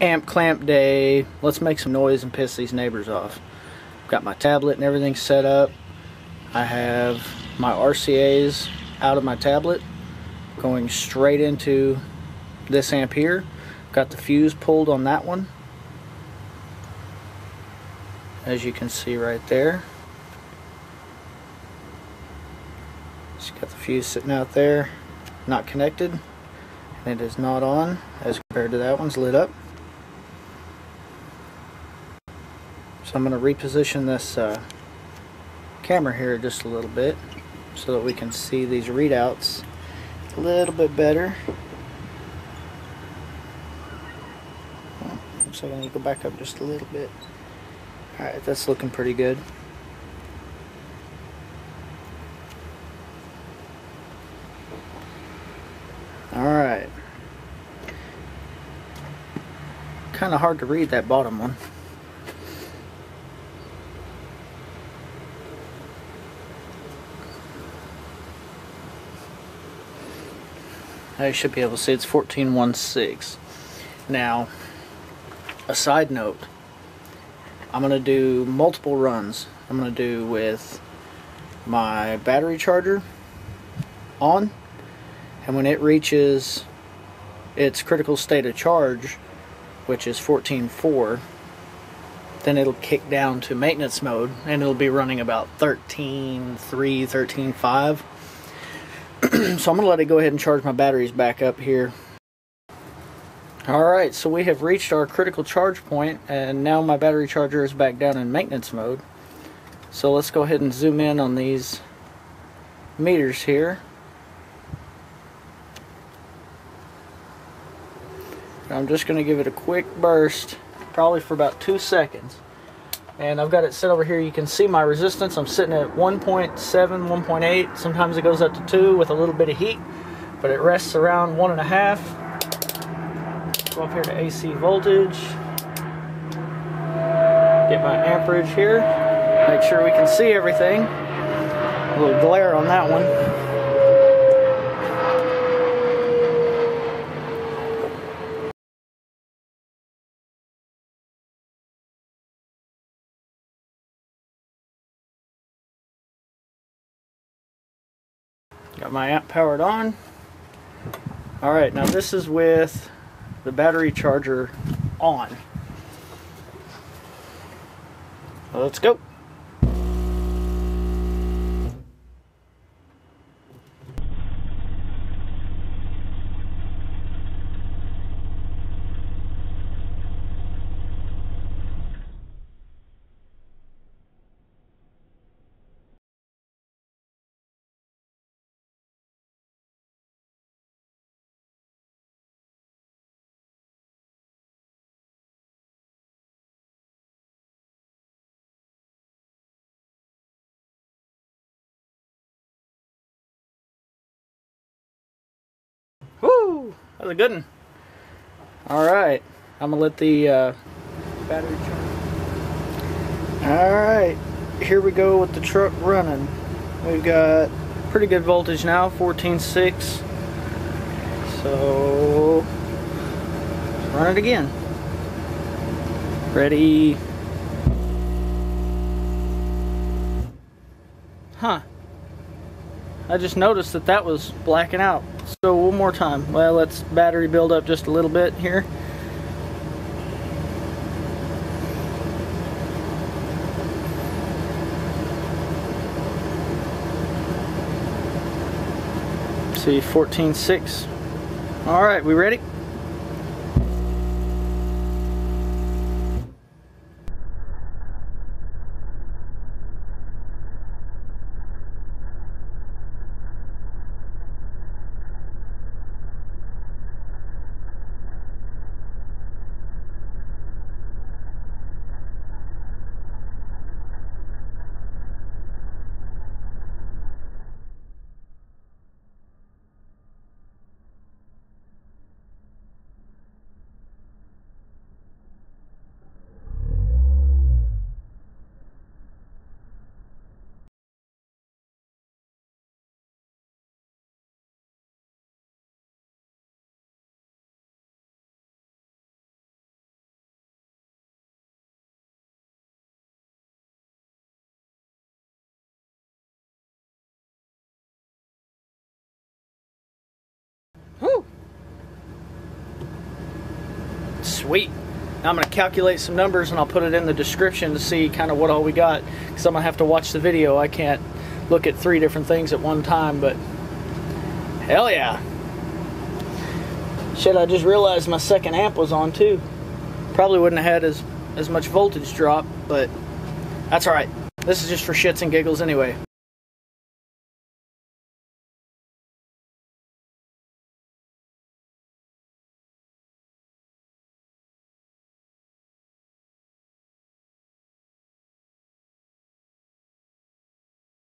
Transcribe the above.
amp clamp day. Let's make some noise and piss these neighbors off. Got my tablet and everything set up. I have my RCAs out of my tablet going straight into this amp here. Got the fuse pulled on that one. As you can see right there. Just got the fuse sitting out there, not connected. And it is not on as compared to that one's lit up. So I'm going to reposition this uh, camera here just a little bit so that we can see these readouts a little bit better. Looks like I need to go back up just a little bit. Alright, that's looking pretty good. Alright. Kind of hard to read that bottom one. I should be able to see it's 1416. Now, a side note, I'm going to do multiple runs. I'm going to do with my battery charger on, and when it reaches its critical state of charge, which is 14.4, then it'll kick down to maintenance mode and it'll be running about 13.3, 13.5 so I'm going to let it go ahead and charge my batteries back up here. Alright, so we have reached our critical charge point and now my battery charger is back down in maintenance mode. So let's go ahead and zoom in on these meters here. I'm just going to give it a quick burst, probably for about two seconds and I've got it set over here. You can see my resistance. I'm sitting at 1.7 1.8 sometimes it goes up to 2 with a little bit of heat but it rests around one and a half. Go up here to AC voltage. Get my amperage here. Make sure we can see everything. A little glare on that one Got my amp powered on. Alright, now this is with the battery charger on. let's go. Woo! That was a good one. Alright. I'm going to let the uh, battery charge. Alright. Here we go with the truck running. We've got pretty good voltage now, 14.6. So, run it again. Ready. Huh. I just noticed that that was blacking out. So one more time. Well, let's battery build up just a little bit here. See, 14.6. All right, we ready? Sweet. Now I'm going to calculate some numbers and I'll put it in the description to see kind of what all we got. Because I'm going to have to watch the video. I can't look at three different things at one time, but hell yeah. Shit, I just realized my second amp was on too. Probably wouldn't have had as, as much voltage drop, but that's alright. This is just for shits and giggles anyway.